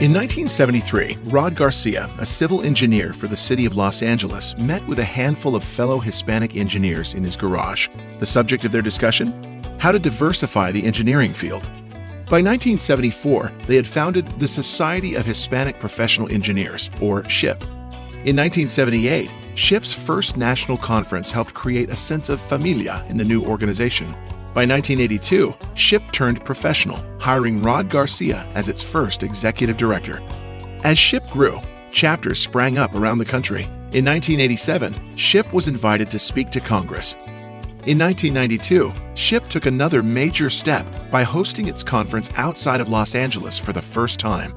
In 1973, Rod Garcia, a civil engineer for the city of Los Angeles, met with a handful of fellow Hispanic engineers in his garage. The subject of their discussion? How to diversify the engineering field. By 1974, they had founded the Society of Hispanic Professional Engineers, or SHPE. In 1978, SHPE's first national conference helped create a sense of familia in the new organization. By 1982, SHPE turned professional, hiring Rod Garcia as its first executive director. As SHPE grew, chapters sprang up around the country. In 1987, SHPE was invited to speak to Congress. In 1992, SHPE took another major step by hosting its conference outside of Los Angeles for the first time.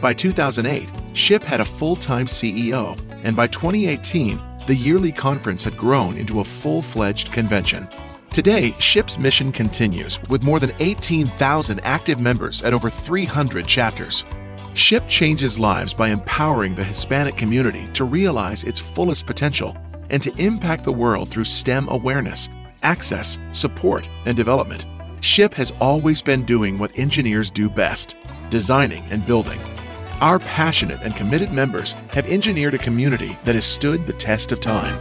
By 2008, SHPE had a full time CEO, and by 2018, the yearly conference had grown into a full fledged convention. Today, SHPE's mission continues with more than 18,000 active members at over 300 chapters. SHPE changes lives by empowering the Hispanic community to realize its fullest potential and to impact the world through STEM awareness, access, support, and development. SHPE has always been doing what engineers do best designing and building. Our passionate and committed members have engineered a community that has stood the test of time.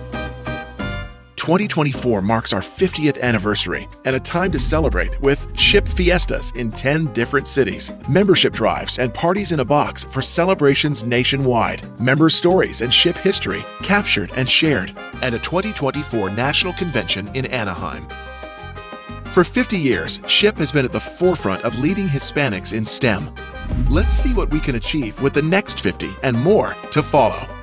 2024 marks our 50th anniversary and a time to celebrate with SHPE Fiestas in 10 different cities, membership drives, and parties in a box for celebrations nationwide, member stories and SHPE history captured and shared, and a 2024 National Convention in Anaheim. For 50 years, SHPE has been at the forefront of leading Hispanics in STEM. Let's see what we can achieve with the next 50 and more to follow.